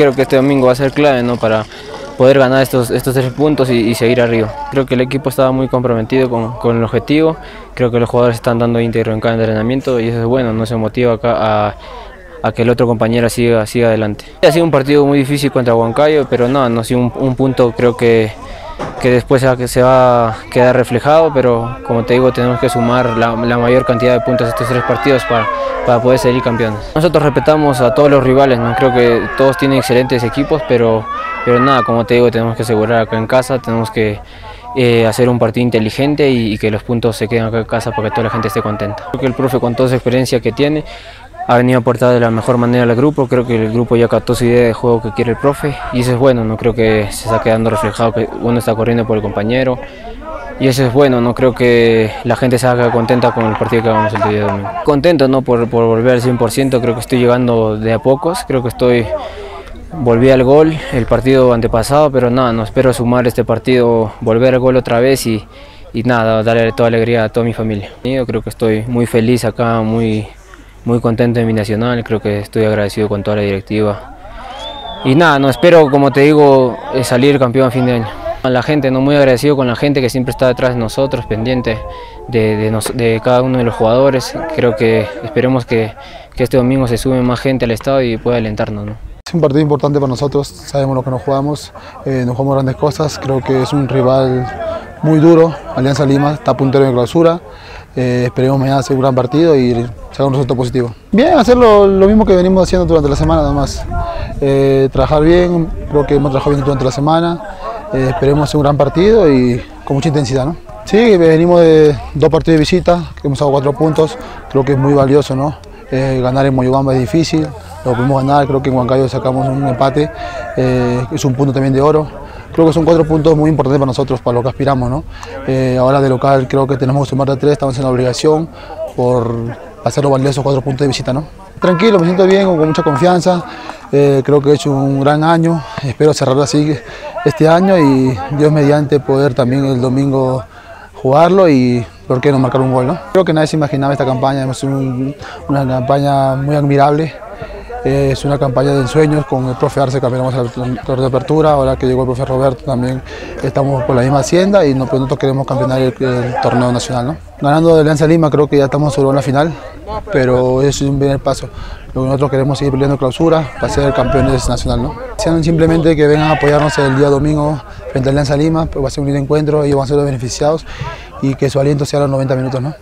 Creo que este domingo va a ser clave ¿no? para poder ganar estos, estos tres puntos y, seguir arriba. Creo que el equipo estaba muy comprometido con, con, el objetivo, creo que los jugadores están dando íntegro en cada entrenamiento y eso es bueno, no se motiva acá a, a que el otro compañero siga, siga adelante. Ha sido un partido muy difícil contra Huancayo, pero no, no ha sido un, un punto creo que que después se va a quedar reflejado, pero como te digo, tenemos que sumar la, mayor cantidad de puntos a estos tres partidos para, para, poder salir campeones. Nosotros respetamos a todos los rivales, ¿no? creo que todos tienen excelentes equipos, pero, pero nada, como te digo, tenemos que asegurar acá en casa, tenemos que eh, hacer un partido inteligente y, y, que los puntos se queden acá en casa para que toda la gente esté contenta. Creo que el profe con toda esa experiencia que tiene ha venido a aportar de la mejor manera al grupo, creo que el grupo ya captó su idea de juego que quiere el profe. Y eso es bueno, no creo que se está quedando reflejado que uno está corriendo por el compañero. Y eso es bueno, no creo que la gente se haga contenta con el partido que vamos el día de domingo. Contento ¿no? por, por volver al 100%, creo que estoy llegando de a pocos, creo que estoy volví al gol el partido antepasado, pero nada, no espero sumar este partido, volver al gol otra vez y, y nada, darle toda alegría a toda mi familia. Yo creo que estoy muy feliz acá, muy muy contento en mi nacional, creo que estoy agradecido con toda la directiva. Y nada, no espero, como te digo, eh, salir campeón a fin de año. La gente, no muy agradecido con la gente que siempre está detrás de nosotros, pendiente de, de, cada uno de los jugadores. Creo que esperemos que, que, este domingo se sume más gente al estado y pueda alentarnos. ¿no? Es un partido importante para nosotros, sabemos lo que nos jugamos, eh, nos jugamos grandes cosas, creo que es un rival muy duro, Alianza Lima está puntero de clausura, eh, esperemos mañana hacer un gran partido y sacar un resultado positivo. Bien, hacer lo, mismo que venimos haciendo durante la semana nada más. Eh, trabajar bien, creo que hemos trabajado bien durante la semana, eh, esperemos hacer un gran partido y con mucha intensidad. ¿no? Sí, venimos de dos partidos de visita, hemos sacado cuatro puntos, creo que es muy valioso. ¿no? ganar en Moyobamba es difícil, lo podemos ganar, creo que en Huancayo sacamos un empate, es un punto también de oro creo que son cuatro puntos muy importantes para nosotros, para lo que aspiramos. ¿no? Eh, ahora de local creo que tenemos que sumar de tres, estamos en la obligación por hacerlo valer esos cuatro puntos de visita. ¿no? Tranquilo, me siento bien, con mucha confianza, eh, creo que he hecho un gran año, espero cerrarlo así este año y Dios mediante poder también el domingo jugarlo y por qué no marcar un gol. ¿no? Creo que nadie se imaginaba esta campaña, es una campaña muy admirable. Es una campaña de ensueños con el profe Arce cambiamos el torneo de apertura, ahora que llegó el profe Roberto también estamos por la misma hacienda y nosotros queremos campeonar el, torneo nacional. ¿no? Ganando de Alianza Lima creo que ya estamos sobre una final, pero es un primer paso. Lo que nosotros queremos seguir peleando clausura para ser campeones nacional. ¿no? simplemente que vengan a apoyarnos el día domingo frente a Alianza Lima, pues va a ser un lindo encuentro, ellos van a ser los beneficiados y que su aliento sea los 90 minutos. ¿no?